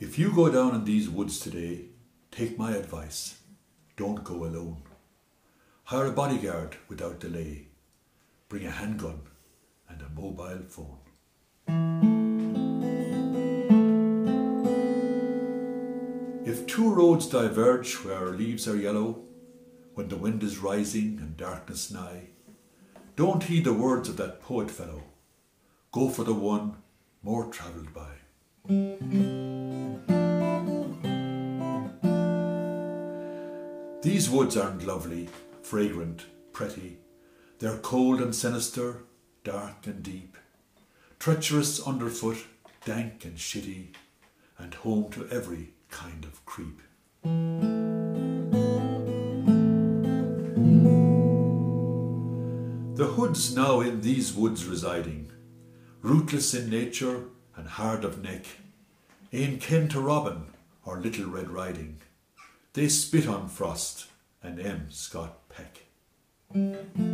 If you go down in these woods today, take my advice. Don't go alone. Hire a bodyguard without delay. Bring a handgun and a mobile phone. If two roads diverge where leaves are yellow, when the wind is rising and darkness nigh, don't heed the words of that poet fellow. Go for the one more travelled by. These woods aren't lovely, fragrant, pretty. They're cold and sinister, dark and deep, treacherous underfoot, dank and shitty, and home to every kind of creep. The hoods now in these woods residing, rootless in nature and hard of neck, ain kin to Robin or Little Red Riding. They spit on Frost and M. Scott Peck.